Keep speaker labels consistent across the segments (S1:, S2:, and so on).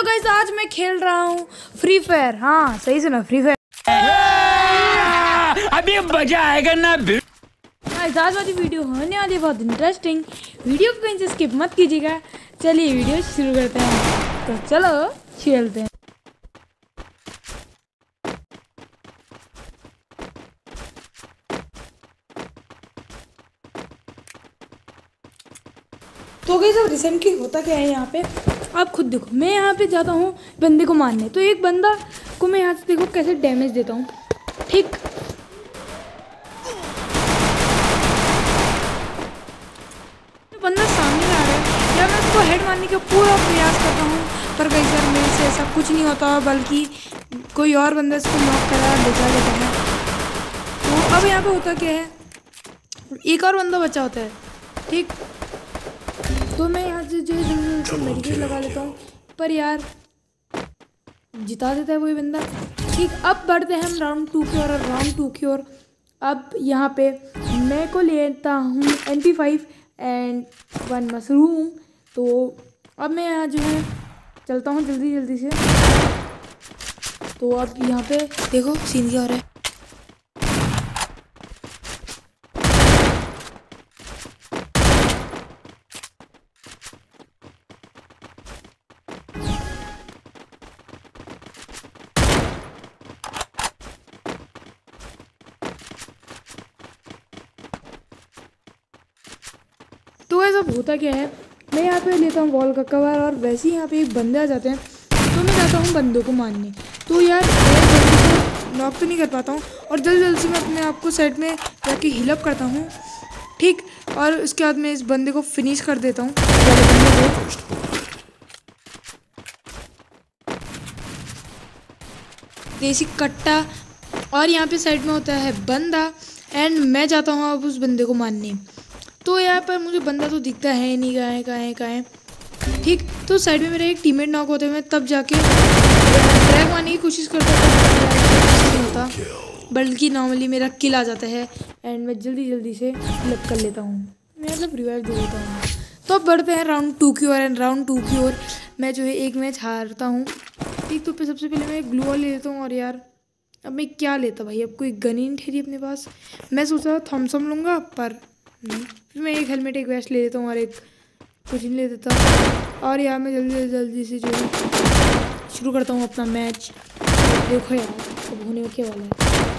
S1: Hello guys आज मैं खेल रहा हूँ फ्री फायर हाँ सही सुना फ्री फायर
S2: अभी मज़ा आएगा ना
S1: गाइस आज वाली वीडियो होने वाली है बहुत इंटरेस्टिंग वीडियो को कहीं से स्किप मत कीजिएगा। चलिए वीडियो शुरू करते हैं। तो चलो खेलते हैं। तो गई सब रिसेंटली होता क्या है यहाँ पे? आप खुद देखो। मैं यहाँ पे जाता हूँ बंदे को मारने। तो एक बंदा को मैं यहाँ से देखो कैसे डैमेज देता हूँ। ठीक। बंदा सामने आ रहा है। या मैं उसको हेड मारने का पूरा प्रयास करता हूँ। पर कई सर मेरे से ऐसा कुछ नहीं होता, बल्कि कोई और बंदा इसको नॉक करा बचा लेता है तो अब यहाँ पे होता क्या है? एक और बंदा बचा होता है। ठीक। तो मैं यहाँ से जो है मेडिकेट लगा लेता हूँ। पर यार जिता देता है वही बंदा। ठीक अब बढ़ते हैं हम राउंड टू की ओर और राउंड टू की ओर। अब यहाँ पे मैं को लेता हूँ M P five and one mushroom तो अब मैं यहाँ जो है चलता हूँ जल्दी जल्दी से। तो अब यहाँ पे देखो सीन क्या हो रहा है। तो ऐसा होता क्या है? मैं यहाँ पे लेता हूँ वॉल का कवर और वैसे ही यहाँ पे एक बंदे आ जाते हैं। तो मैं जाता हूँ बंदों को मारने। तो यार नॉक तो नहीं कर पाता हूँ और जल्दी जल्दी से मैं अपने आप को साइड में जाके हिलअप करता हूँ। ठीक, और उसके बाद मैं इस बंदे को फिनिश कर देता हूँ। देसी कट्टा और यहाँ पे साइड में होता है बंदा। एंड मैं जाता हूँ अब उस बंदे को मारने। तो यहाँ पर मुझे बंदा तो दिखता है नहीं, कहाँ है कहाँ है कहाँ है। ठीक तो साइड में मेरा एक टीममेट नॉक होते हुए तब जाके ट्रैक मारने की कोशिश करता होता, बल्कि नॉर्मली मेरा किल आ जाता है। एंड मैं जल्दी जल्दी से फ्लिप कर लेता हूँ। मैं मतलब रिवाइव दे देता हूँ। तो अब बढ़ते हैं राउंड टू की ओर। एंड राउंड टू की ओर मैं जो है एक मैच हारता हूँ। ठीक तो फिर सबसे पहले मैं ग्लू ले लेता हूँ। और यार, अब मैं क्या लेता भाई? अब कोई गन नहीं ठहरी अपने पास। मैं सोचा थॉमसम लूँगा, पर नहीं। फिर मैं एक हेलमेट एक वेस्ट ले लेता हूँ और एक कुछ नहीं ले देता। और यार मैं जल्दी जल्दी से जो शुरू करता हूँ अपना मैच देखो यार, अब होने क्या वाला है।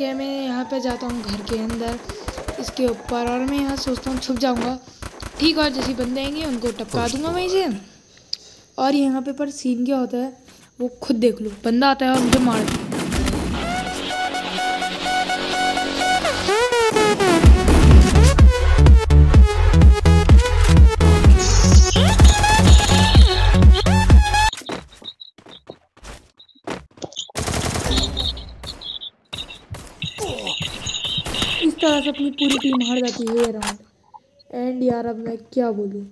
S1: क्या मैं यहाँ पे जाता हूँ घर के अंदर इसके ऊपर और मैं यहाँ सोचता हूँ छुप जाऊँगा। ठीक और जैसे बंदे आएँगे उनको टपका दूँगा वहीं से और यहाँ पे पर सीन क्या होता है वो खुद देख लो। बंदा आता है और मुझे मार अपनी पूरी टीम हार जाती है राउंड एंड यार, अब मैं क्या बोलूँ?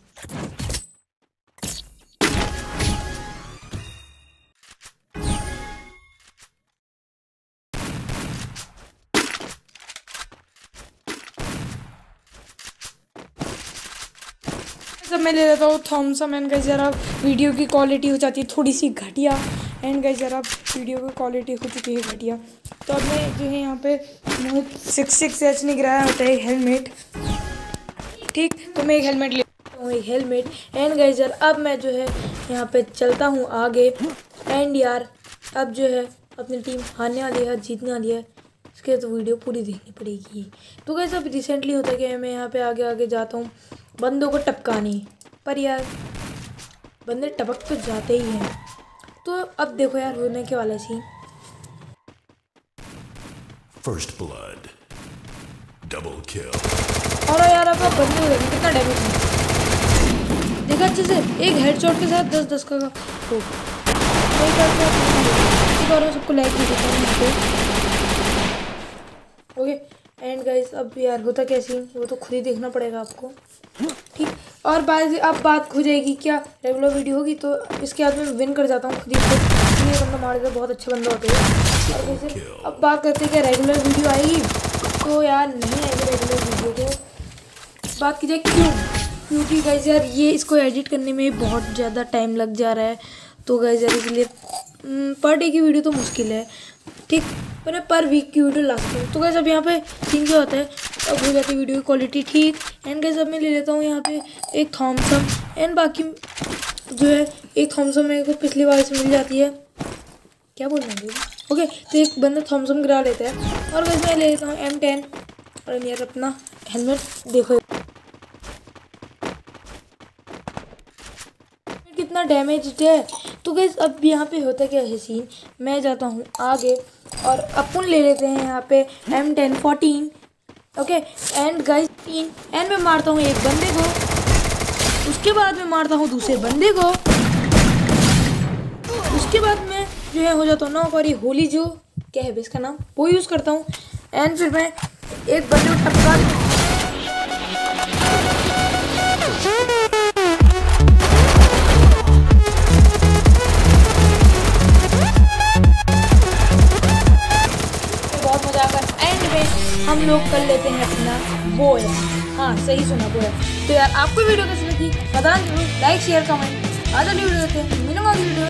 S1: मैं ले लेता हूँ थॉमसम एंड गई जरा वीडियो की क्वालिटी हो जाती है थोड़ी सी घटिया। एंड गई जरा वीडियो की क्वालिटी हो चुकी है घटिया। तो अब मैं जो है यहाँ पे सिक्स सिक्स एच नहीं गिराया, होता है हेलमेट ठीक? तो मैं एक हेलमेट ले हूँ, एक हेलमेट एंड गाइजर अब मैं जो है यहाँ पे चलता हूँ आगे। एंड यार, अब जो है अपनी टीम हारने वाली है, जीतने वाली है। इसके तो वीडियो पूरी देखनी पड़ेगी। तो कैसे अब रिसेंटली होता है कि मैं यहाँ पे आगे आगे जाता हूँ। बंदों को टपकाने। पर यार, बंदे टपक तो जाते ही हैं। तो अब देखो यार होने के वाला scene
S3: First blood. Double kill.
S1: और यार अब बंदे हो गए कितना डैमेज है। देखा अच्छे से एक हेडशॉट के साथ दस दस का हो। एक बार मैं सबको लाइक नहीं देता हूँ ओके एंड गाइस अब यार होता कैसे वो तो खुद ही देखना पड़ेगा आपको। और बात अब बात हो जाएगी क्या रेगुलर वीडियो होगी तो इसके बाद मैं विन कर जाता हूँ खुद ही ये बंदा मार देता बहुत अच्छा बंदा होता है। और वैसे अब बात करते हैं क्या रेगुलर वीडियो आएगी तो यार नहीं आएगी रेगुलर वीडियो को। बात की जाए क्यों? क्योंकि गाइज़ यार ये इसको एडिट करने में बहुत ज़्यादा टाइम लग जा रहा है। तो गाइज़ यार इसलिए पर डे की वीडियो तो मुश्किल है। ठीक मैंने पर वीक की वीडियो लास्ट हूँ। तो गैस अब यहाँ पे सीन क्या होता है? अब हो जाती है वीडियो की क्वालिटी ठीक। एंड गैस अब मैं ले लेता हूँ यहाँ पे एक थॉमसम एंड बाकी जो है, एक थॉमसम मेरे को पिछली बार से मिल जाती है। क्या बोल रहे हैं? ओके तो एक बंदा थॉमसम गिरा लेता है। और वैसे मैं ले लेता हूँ एम टेन और यार अपना हेलमेट देखो। कितना डैमेज है। तो गैस अब यहाँ पे होता क्या है सीन मैं जाता हूँ आगे। और अपन ले लेते हैं यहाँ पे M ten fourteen okay and guys तीन एंड मैं मारता हूँ एक बंदे को। उसके बाद मैं मारता हूँ दूसरे बंदे को। उसके बाद मैं जो है, हो जाता हूँ नॉक और ये होली जो, क्या है इसका नाम? वो यूज़ करता हूँ। एंड फिर मैं एक बंदे को टपका हम लोग कर लेते हैं अपना बोल हाँ। सही सुना बोल तो यार, आपको वीडियो कैसी लगी? बताना ज़रूर। लाइक शेयर कमेंट आधा वीडियो देते हैं। Minimum video